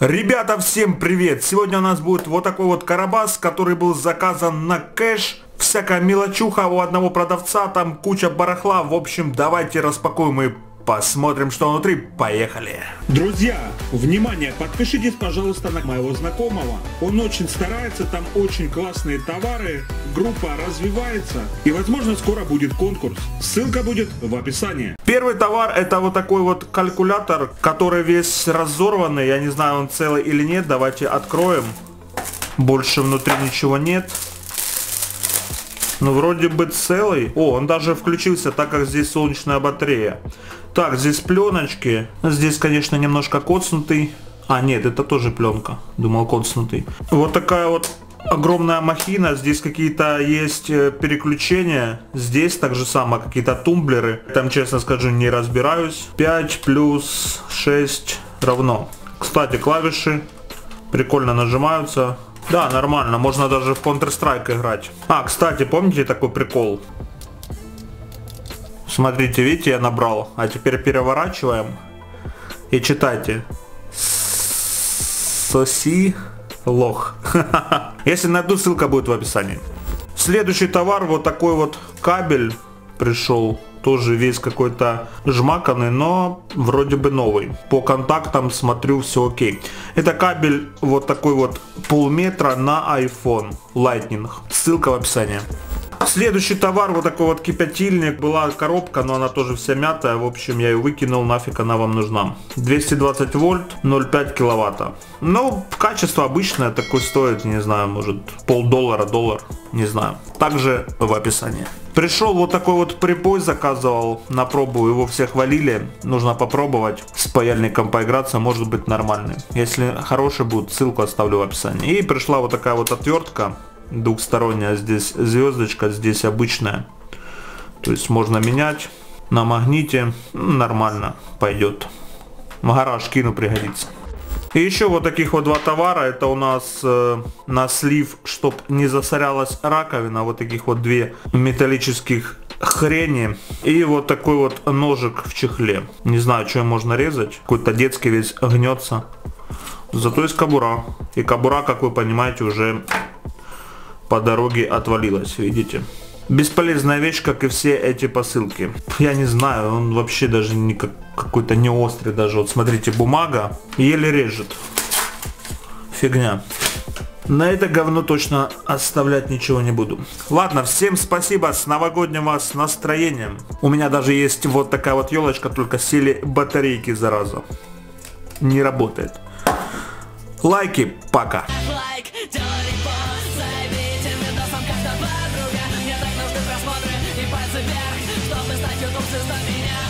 Ребята, всем привет! Сегодня у нас будет вот такой вот карабас, который был заказан на кэш. Всякая мелочуха у одного продавца, там куча барахла. В общем, давайте распакуем и Посмотрим, что внутри. Поехали. Друзья, внимание, подпишитесь, пожалуйста, на моего знакомого. Он очень старается, там очень классные товары, группа развивается и, возможно, скоро будет конкурс. Ссылка будет в описании. Первый товар это вот такой вот калькулятор, который весь разорванный. Я не знаю, он целый или нет. Давайте откроем. Больше внутри ничего нет. Ну, вроде бы целый. О, он даже включился, так как здесь солнечная батарея. Так, здесь пленочки. Здесь, конечно, немножко коцнутый. А, нет, это тоже пленка. Думал, коцнутый. Вот такая вот огромная махина. Здесь какие-то есть э, переключения. Здесь так же само какие-то тумблеры. Там, честно скажу, не разбираюсь. 5 плюс 6 равно. Кстати, клавиши прикольно нажимаются. Да, нормально, можно даже в Counter-Strike играть. А, кстати, помните такой прикол? Смотрите, видите, я набрал. А теперь переворачиваем. И читайте. Соси лох. Если найду, ссылка будет в описании. Следующий товар, вот такой вот кабель пришел. Тоже весь какой-то жмаканный, но вроде бы новый. По контактам смотрю, все окей. Это кабель вот такой вот полметра на iPhone Lightning. Ссылка в описании. Следующий товар, вот такой вот кипятильник. Была коробка, но она тоже вся мятая. В общем, я ее выкинул, нафиг она вам нужна. 220 вольт, 0,5 киловатта. Ну, качество обычное, такой стоит, не знаю, может полдоллара, доллар, не знаю. Также в описании. Пришел вот такой вот припой, заказывал на пробу, его все хвалили. Нужно попробовать с паяльником поиграться, может быть нормальный. Если хороший будет, ссылку оставлю в описании. И пришла вот такая вот отвертка двухсторонняя, здесь звездочка, здесь обычная. То есть можно менять на магните, нормально пойдет. В гараж кину пригодится. И еще вот таких вот два товара, это у нас э, на слив, чтоб не засорялась раковина, вот таких вот две металлических хрени. И вот такой вот ножик в чехле. Не знаю, что можно резать, какой-то детский весь гнется. Зато есть кабура. И кабура, как вы понимаете, уже по дороге отвалилась, видите? Бесполезная вещь, как и все эти посылки. Я не знаю, он вообще даже не как, какой-то не острый даже. Вот смотрите, бумага еле режет. Фигня. На это говно точно оставлять ничего не буду. Ладно, всем спасибо, с новогодним вас настроением. У меня даже есть вот такая вот елочка, только сели батарейки, зараза. Не работает. Лайки, пока. Легко быть